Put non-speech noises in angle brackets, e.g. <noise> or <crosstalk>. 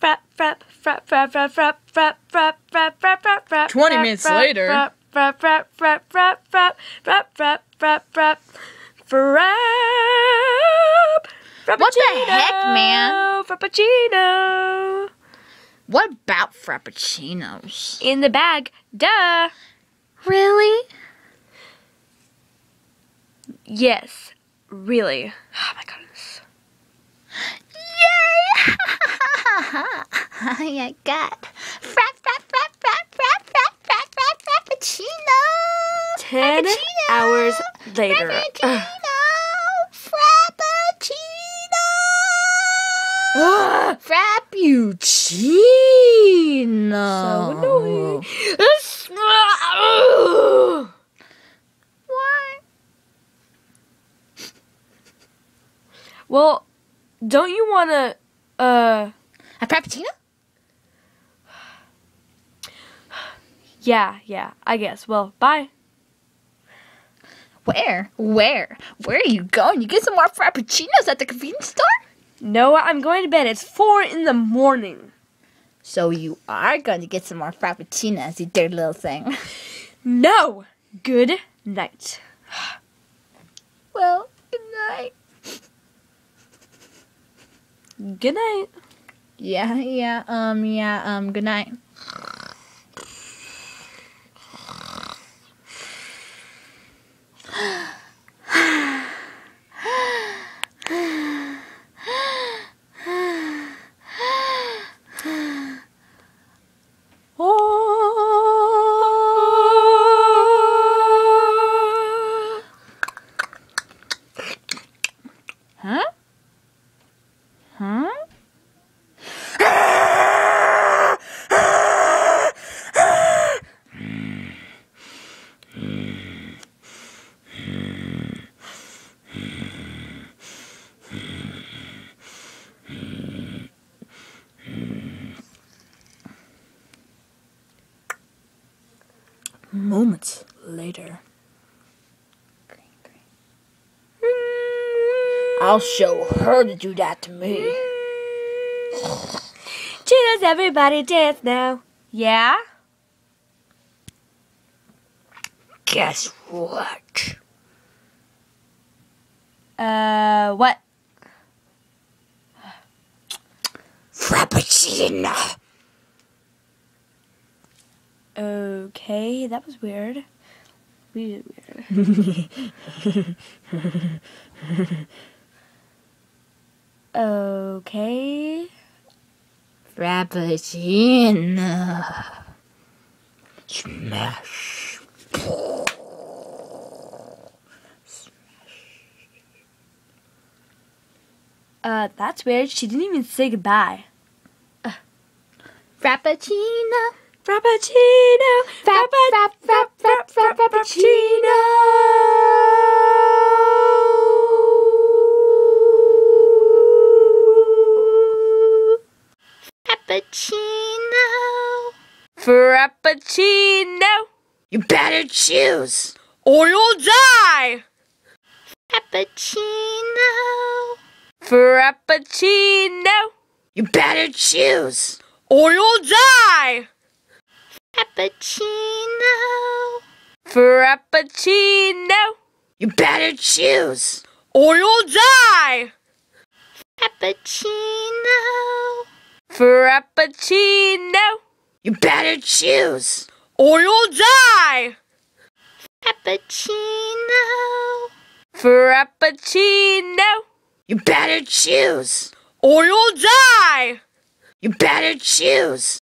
frap, frap, frap, frap, frap, frap, frap, frap, frap, frap, frap, frap. 20 minutes later. Frap, frap, frap, frap, frap, frap, frap, frap, frap, frap, frap. What the heck, man? Frappuccino. What about frappuccinos? In the bag. Duh. Really? Yes. Really. Oh my goodness. I got frap frap frap frap frap frap frap frap frappuccino. Ten Frappuccino. hours later. Frappuccino. Frappuccino. Frappuccino. So annoying. Why? Well, don't you want to, uh, A frappuccino? Yeah, yeah, I guess. Well, bye. Where? Where? Where are you going? You get some more frappuccinos at the convenience store? No, I'm going to bed. It's four in the morning. So you are going to get some more frappuccinos, you dirty little thing. <laughs> No! Good night. Well, good night. Good night. Yeah, yeah, um, yeah, um, good night. Oh. Huh? Huh? Moments later. I'll show her to do that to me. <sighs> Cheetahs, everybody dance now. Yeah? Guess what? Uh, what? Frappuccino. Okay, that was weird. Weird, weird. <laughs> okay. Frappuccino. Smash. Uh, that's weird. She didn't even say goodbye. Frappuccino. Frappuccino. Frap, frap, Frappuccino. You better choose. Or you'll die. Frappuccino. Frappuccino. You better choose. Or you'll die. Frappuccino. Frappuccino. You better choose. Or you'll die. Frappuccino. Frappuccino. You better choose. Or you'll die. Frappuccino. Frappuccino. You better choose. Or you'll die. You better choose.